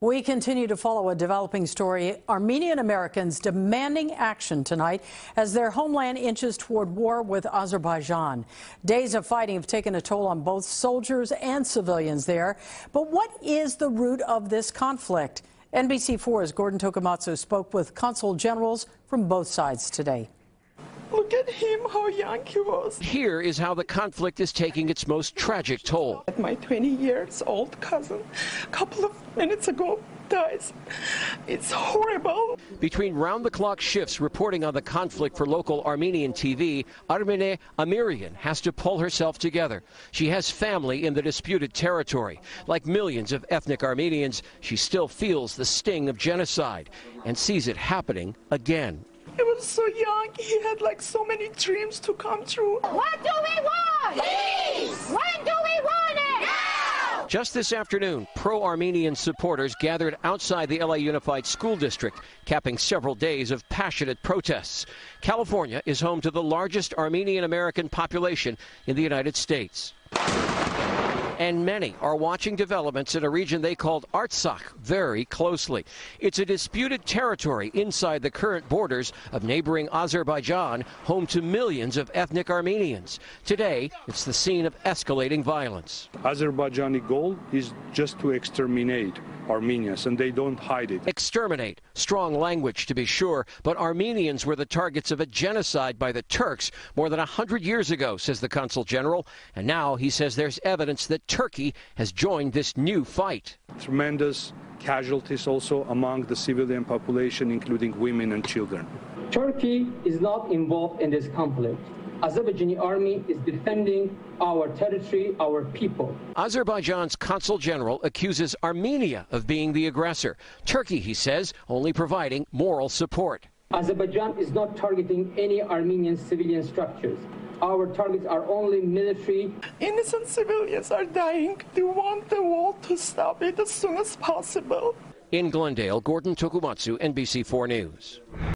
We continue to follow a developing story. Armenian Americans demanding action tonight as their homeland inches toward war with Azerbaijan. Days of fighting have taken a toll on both soldiers and civilians there. But what is the root of this conflict? NBC4's Gordon Tokumatsu spoke with consul generals from both sides today. Look at him, how young he was. Here is how the conflict is taking its most tragic toll. My 20 years old cousin, a couple of minutes ago, dies. It's horrible. Between round the clock shifts reporting on the conflict for local Armenian TV, Armine Amirian has to pull herself together. She has family in the disputed territory. Like millions of ethnic Armenians, she still feels the sting of genocide and sees it happening again. He was so young. He had like so many dreams to come true. What do we want? Peace! When do we want it? Now! Just this afternoon, pro Armenian supporters gathered outside the LA Unified School District, capping several days of passionate protests. California is home to the largest Armenian American population in the United States and many are watching developments in a region they called Artsakh very closely. It's a disputed territory inside the current borders of neighboring Azerbaijan, home to millions of ethnic Armenians. Today, it's the scene of escalating violence. Azerbaijani goal is just to exterminate Armenians, and they don't hide it. Exterminate. Strong language, to be sure, but Armenians were the targets of a genocide by the Turks more than a hundred years ago, says the consul general. And now he says there's evidence that Turkey has joined this new fight. Tremendous casualties also among the civilian population, including women and children. Turkey is not involved in this conflict. Azerbaijani army is defending our territory, our people. Azerbaijan's consul general accuses Armenia of being the aggressor. Turkey, he says, only providing moral support. Azerbaijan is not targeting any Armenian civilian structures. Our targets are only military. Innocent civilians are dying. They want the war to stop it as soon as possible. In Glendale, Gordon Tokumatsu, NBC4 News.